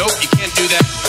nope, you can't do that.